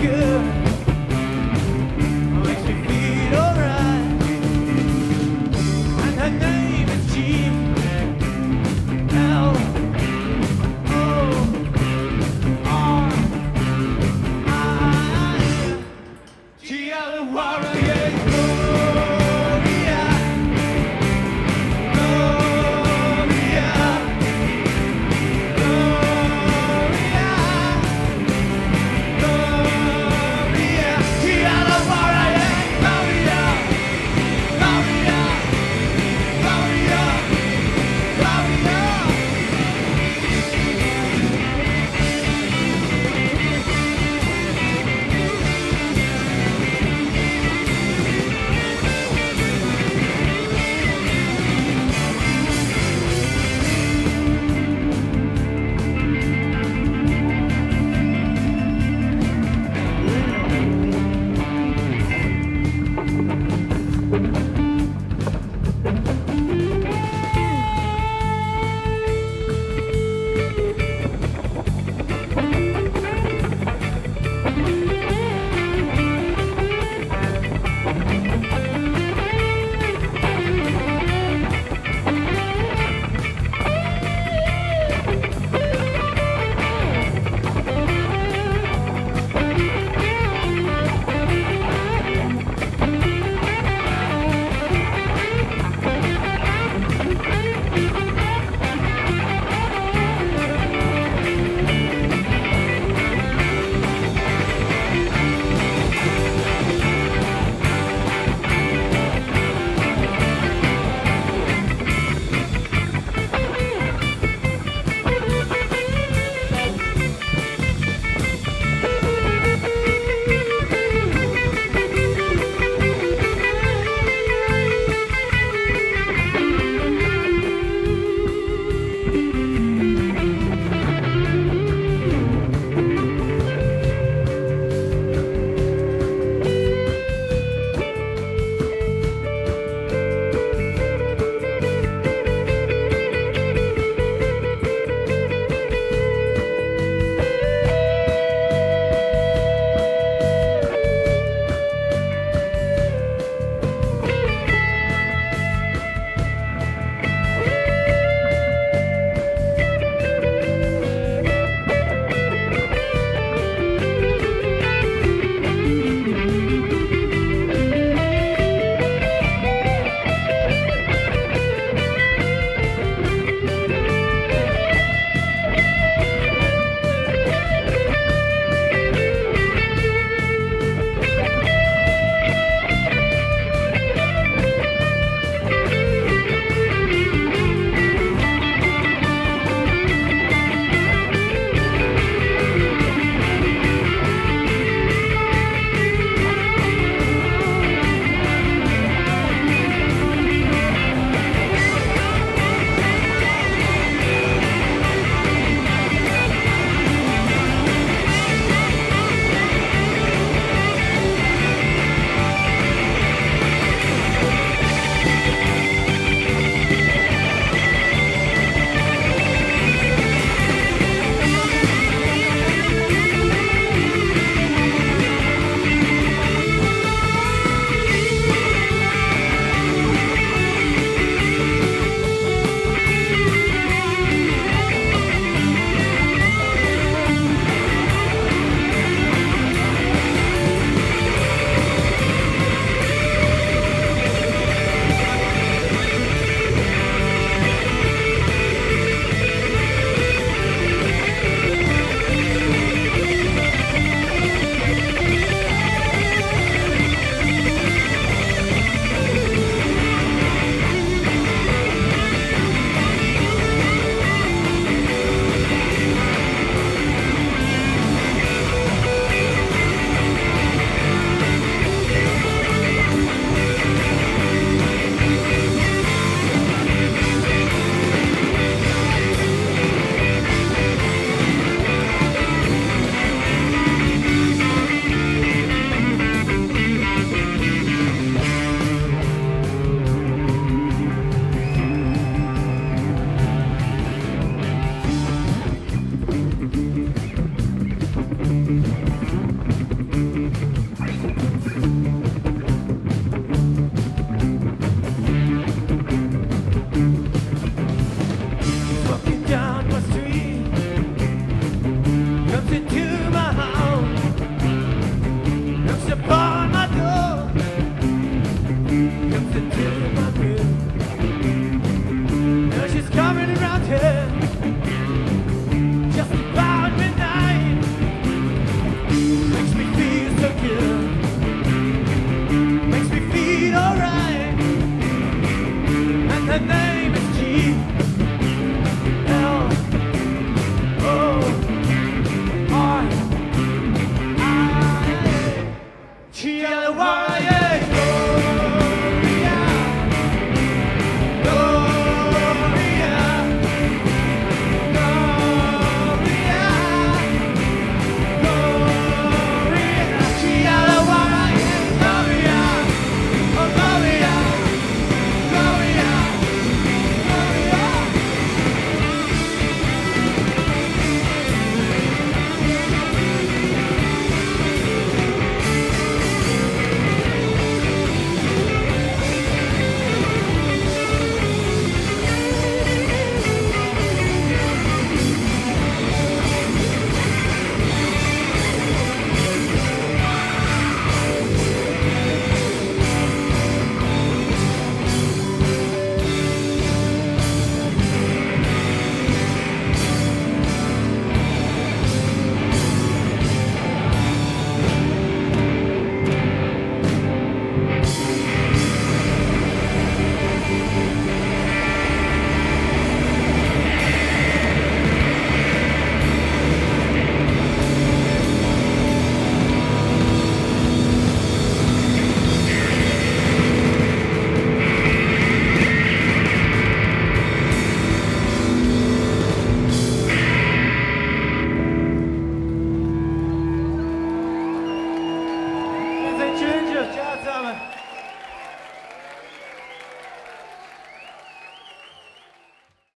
good.